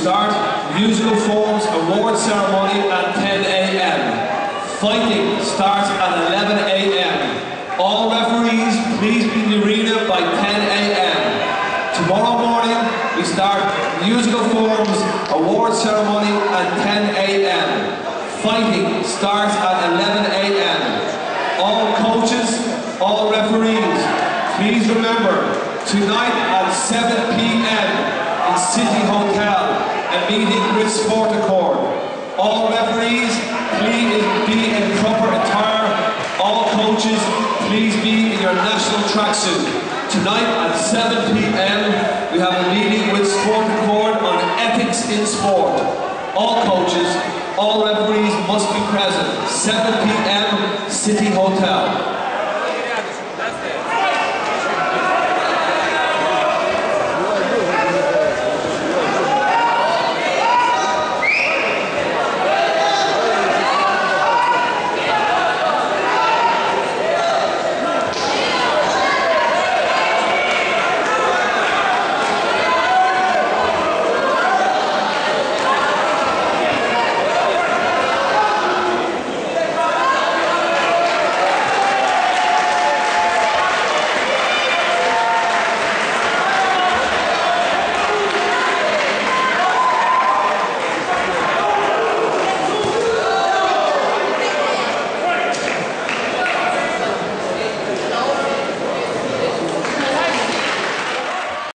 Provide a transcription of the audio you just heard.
start musical forms award ceremony at 10 a.m. Fighting starts at 11 a.m. All referees, please be in the arena by 10 a.m. Tomorrow morning, we start musical forms award ceremony at 10 a.m. Fighting starts at 11 a.m. All coaches, all referees, please remember, tonight at 7 p.m. City Hotel, a meeting with Sport Accord. All referees, please be in proper attire. All coaches, please be in your national tracksuit. Tonight at 7 p.m. we have a meeting with Sport Accord on ethics in sport. All coaches, all referees must be present. 7 p.m. City Hotel.